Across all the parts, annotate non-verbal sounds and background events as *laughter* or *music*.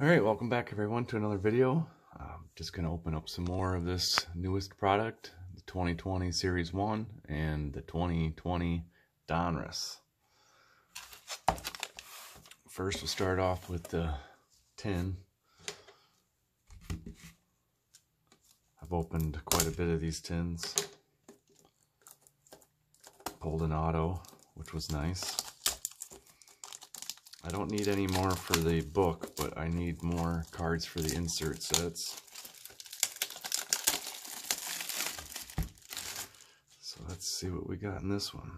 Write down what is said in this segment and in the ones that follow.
All right, welcome back everyone to another video. I'm just going to open up some more of this newest product, the 2020 Series 1 and the 2020 Donruss. First, we'll start off with the tin. I've opened quite a bit of these tins. Pulled an auto, which was nice. I don't need any more for the book, but I need more cards for the insert sets. So let's see what we got in this one.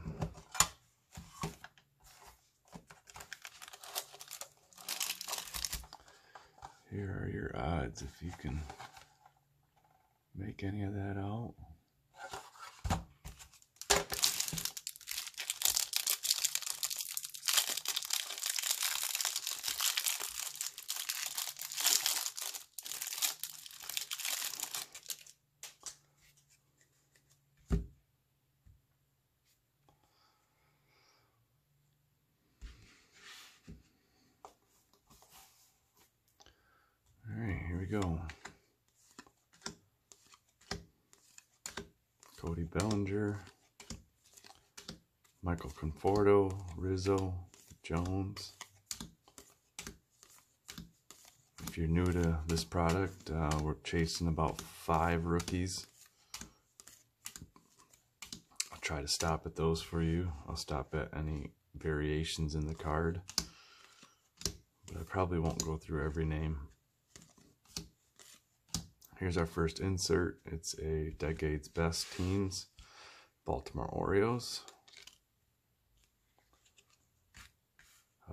Here are your odds if you can make any of that out. Go. Cody Bellinger, Michael Conforto, Rizzo, Jones. If you're new to this product, uh, we're chasing about five rookies. I'll try to stop at those for you. I'll stop at any variations in the card. But I probably won't go through every name. Here's our first insert. It's a Decade's Best Teams, Baltimore Orioles.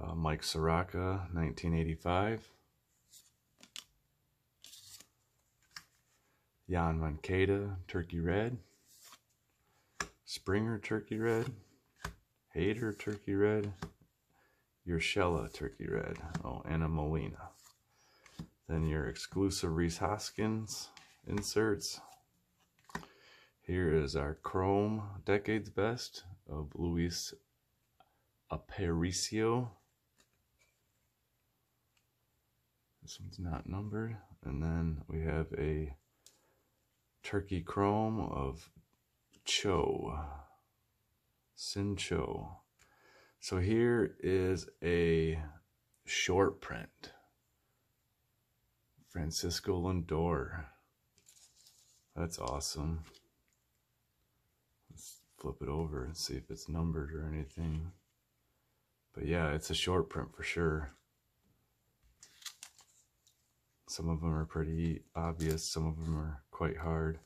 Uh, Mike Soroka, 1985. Yoan Moncada, Turkey Red. Springer, Turkey Red. Hader, Turkey Red. Urshela, Turkey Red. Oh, Anna Molina. Then your exclusive Rhys Hoskins inserts. Here is our Chrome Decades Best of Luis Aparicio. This one's not numbered. And then we have a Turkey Chrome of Cho. Sin Cho. So here is a short print. Francisco Lindor. That's awesome. Let's flip it over and see if it's numbered or anything. But yeah, it's a short print for sure. Some of them are pretty obvious, some of them are quite hard.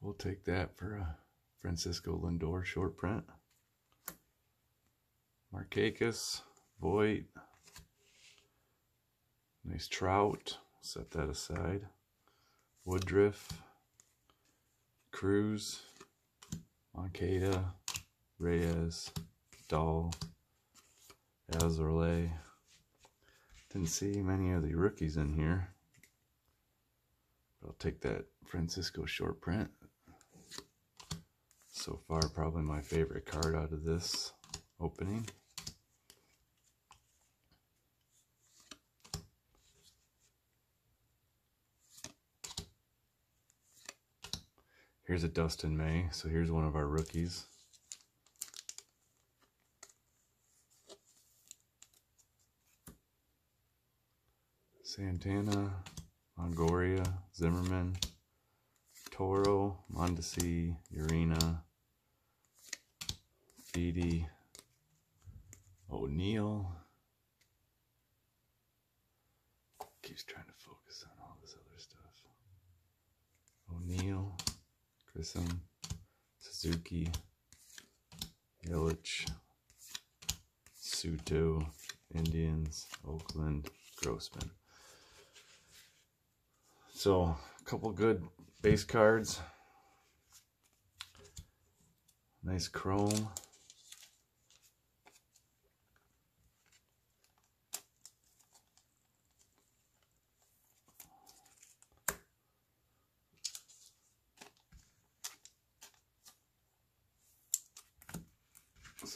We'll take that for a Francisco Lindor short print. Markakis, Voigt, Nice trout. Set that aside. Woodruff. Cruz. Moncada. Reyes. Dahl. Azorle. Didn't see many of the rookies in here. But I'll take that Francisco short print. So far, probably my favorite card out of this opening. Here's a Dustin May. So here's one of our rookies. Santana, Longoria, Zimmerman, Toro, Mondesi, Urena, Feedy, O'Neill. Keeps trying to focus on all this other stuff. O'Neill. Grissom, Suzuki, Illich, Suto, Indians, Oakland, Grossman. So, a couple good base cards. Nice chrome.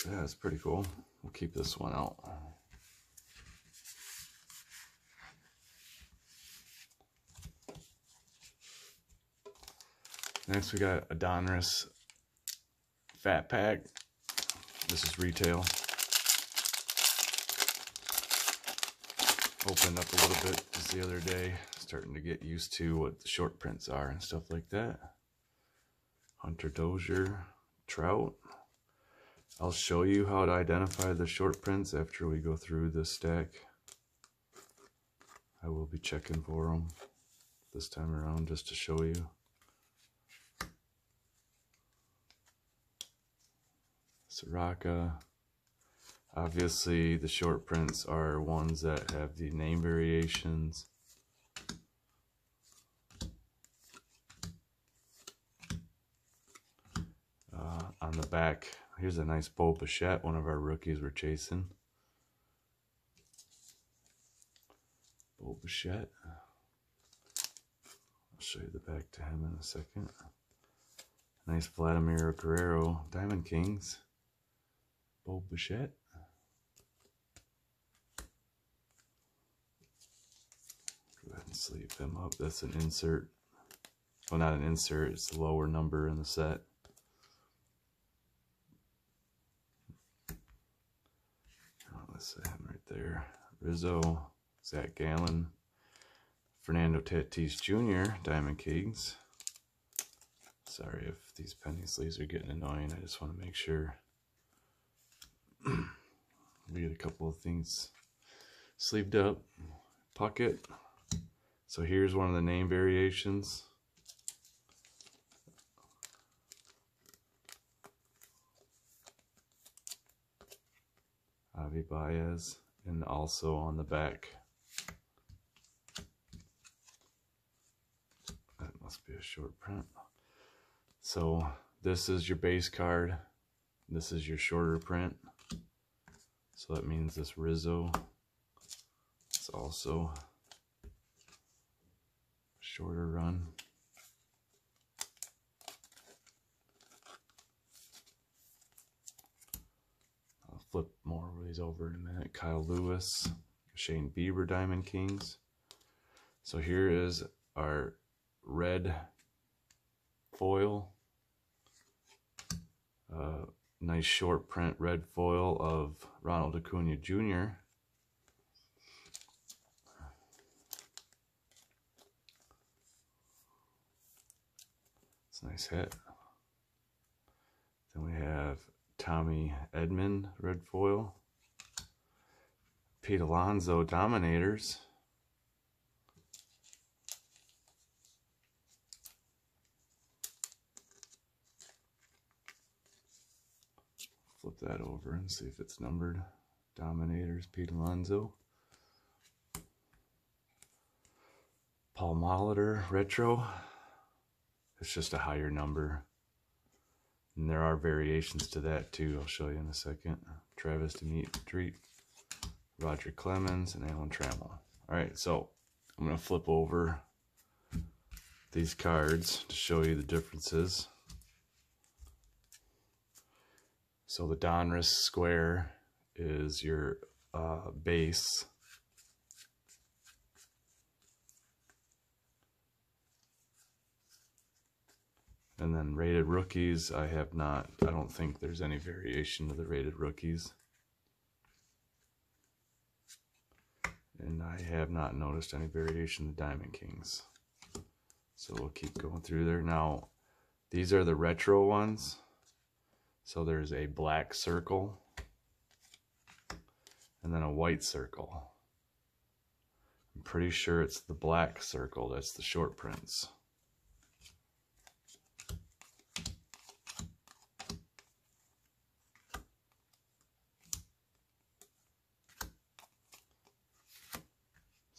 Yeah, it's pretty cool. We'll keep this one out. Next, we got a Donruss Fat Pack. This is retail. Opened up a little bit just the other day. Starting to get used to what the short prints are and stuff like that. Hunter Dozier, Trout. I'll show you how to identify the short prints after we go through this stack. I will be checking for them this time around just to show you. Soroka. Obviously, the short prints are ones that have the name variations. Uh, on the back, here's a nice Bo Bichette, one of our rookies we're chasing. Bo Bichette. I'll show you the back to him in a second. Nice Vladimir Guerrero Diamond Kings. Bo Bichette. Go ahead and sleeve him up. That's an insert. Well, not an insert. It's the lower number in the set. Him right there. Rizzo, Zach Gallen, Fernando Tatis Jr., Diamond Kings. Sorry if these penny sleeves are getting annoying. I just want to make sure *clears throat* we get a couple of things sleeved up. Puckett. So here's one of the name variations. Javy Baez. And also on the back. That must be a short print. So this is your base card. This is your shorter print. So that means this Rizzo is also shorter run. I'll flip over in a minute. Kyle Lewis, Shane Bieber Diamond Kings. So here is our red foil. Uh, nice short print red foil of Ronald Acuna Jr. It's a nice hit. Then we have Tommy Edman red foil. Pete Alonso Dominators. flip that over and see if it's numbered. Dominators, Pete Alonso. Paul Molitor, Retro. It's just a higher number. And there are variations to that too. I'll show you in a second. Travis Demeritte, Roger Clemens, and Alan Trammell. All right, so I'm going to flip over these cards to show you the differences. So the Donruss square is your uh, base. And then rated rookies, I have not, I don't think there's any variation to the rated rookies. And I have not noticed any variation in the Diamond Kings. So we'll keep going through there. Now, these are the retro ones. So there's a black circle and then a white circle. I'm pretty sure it's the black circle that's the short prints.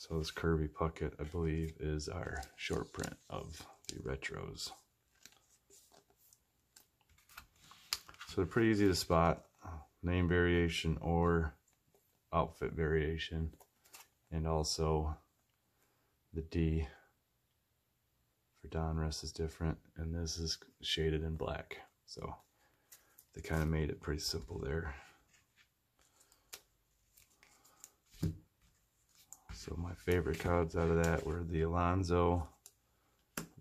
So this Kirby Puckett, I believe, is our short print of the retros. So they're pretty easy to spot. Name variation or outfit variation. And also the D for Donruss is different. And this is shaded in black. So they kind of made it pretty simple there. So my favorite cards out of that were the Alonso.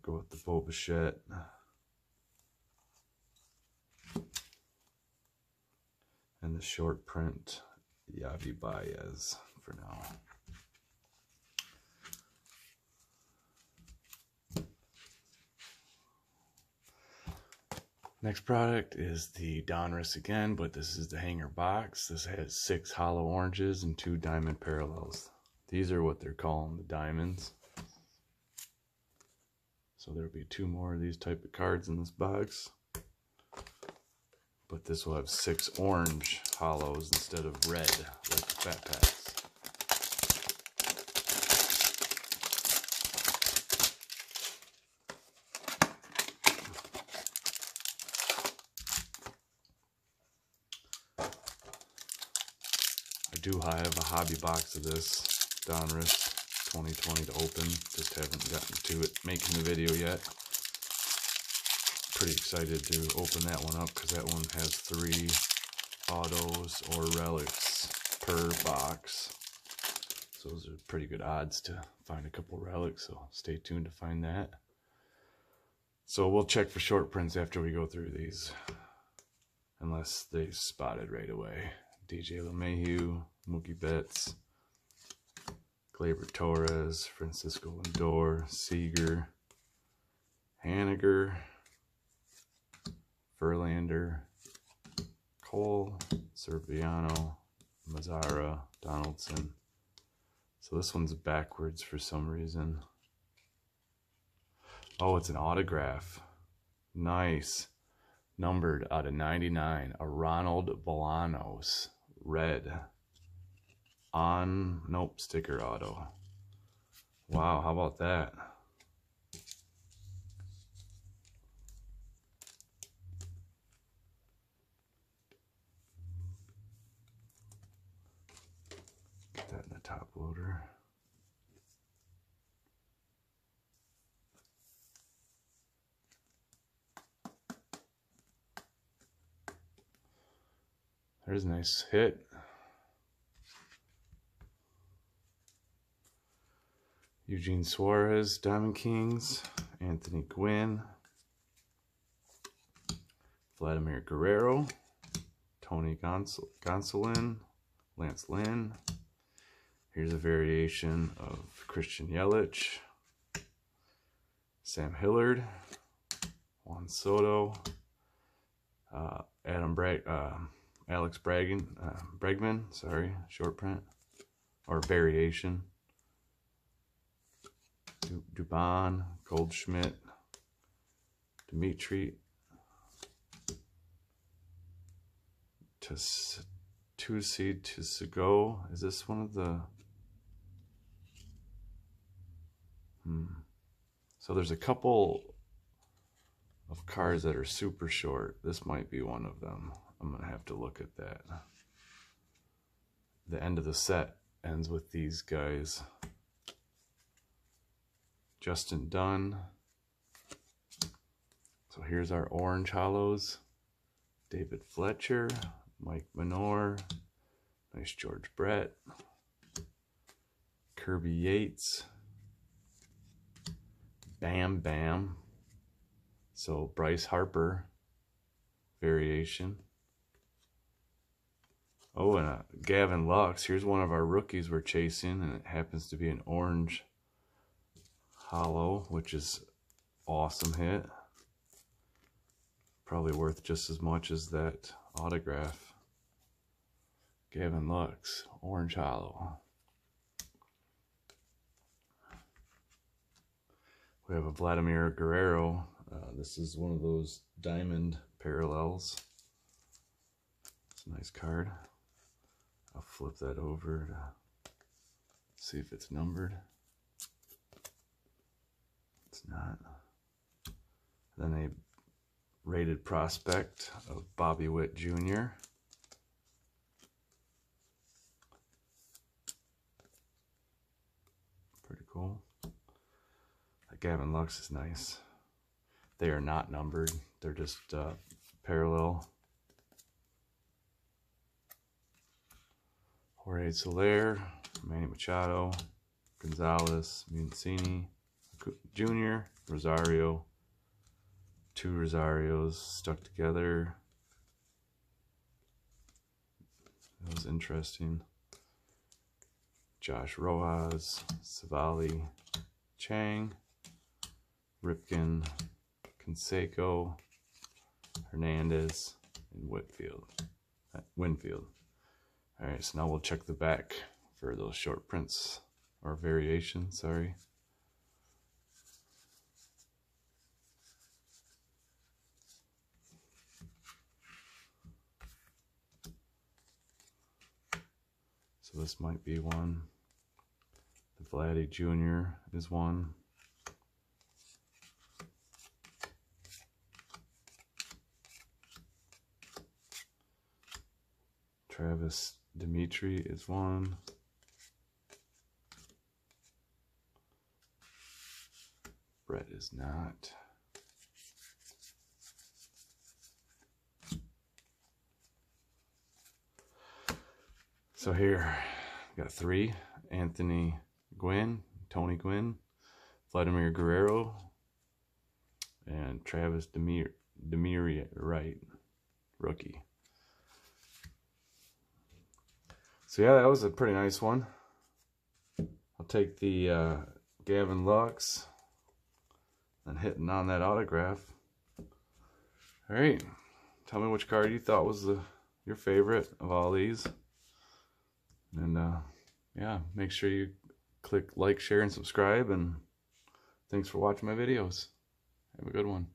Go with the Bo And the short print, Javy Baez for now. Next product is the Donruss again, but this is the hanger box. This has six hollow oranges and two diamond parallels. These are what they're calling the diamonds. So there'll be two more of these type of cards in this box. But this will have six orange hollows instead of red like the fat packs. I do have a hobby box of this Donruss 2020 to open. Just haven't gotten to it making the video yet. Pretty excited to open that one up because that one has three autos or relics per box. So those are pretty good odds to find a couple relics, so stay tuned to find that. So we'll check for short prints after we go through these, unless they spotted right away. DJ LeMahieu, Mookie Betts, Gleyber Torres, Francisco Lindor, Seager, Haniger, Verlander, Cole, Serviano, Mazara, Donaldson. So this one's backwards for some reason. Oh, it's an autograph. Nice. Numbered out of 99. A Ronald Bolanos red on nope sticker auto. Wow how about that? Get that in the top loader. There's a nice hit. Eugene Suarez, Diamond Kings, Anthony Gwynn, Vladimir Guerrero, Tony Gonsolin, Lance Lynn. Here's a variation of Christian Yelich, Sam Hilliard, Juan Soto, uh, Adam Bragg. Uh, Alex Bragan, uh, Bregman, sorry, short print, or variation. Du Dubon, Goldschmidt, Demeritte, Tusi Tusigo. Is this one of the? Hmm. So there's a couple of cars that are super short. This might be one of them. I'm going to have to look at that. The end of the set ends with these guys. Justin Dunn. So here's our orange hollows. David Fletcher, Mike Minor, nice George Brett, Kirby Yates, Bam Bam. So Bryce Harper variation. Oh, and uh, Gavin Lux. Here's one of our rookies we're chasing, and it happens to be an orange hollow, which is awesome hit. Probably worth just as much as that autograph. Gavin Lux, orange hollow. We have a Vladimir Guerrero. Uh, this is one of those diamond parallels. It's a nice card. I'll flip that over to see if it's numbered. It's not. Then a rated prospect of Bobby Witt Jr. Pretty cool. That Gavin Lux is nice. They are not numbered. They're just uh, parallel Jorge Soler, Manny Machado, Gonzalez, Mancini, Jr., Rosario, two Rosarios stuck together. That was interesting. Josh Rojas, Savali, Chang, Ripken, Canseco, Hernandez, and Whitfield. Uh, Winfield. All right, so now we'll check the back for those short prints or variations, sorry. So this might be one. The Vladdy Jr. is one. Travis Demeritte is one. Brett is not. So here, got three. Anthony Gwynn, Tony Gwynn, Vladimir Guerrero, and Travis Demir Demiri Wright, rookie. So yeah, that was a pretty nice one. I'll take the uh, Gavin Lux and hitting on that autograph. All right, tell me which card you thought was the your favorite of all these. And uh, yeah, make sure you click like, share, and subscribe. And thanks for watching my videos. Have a good one.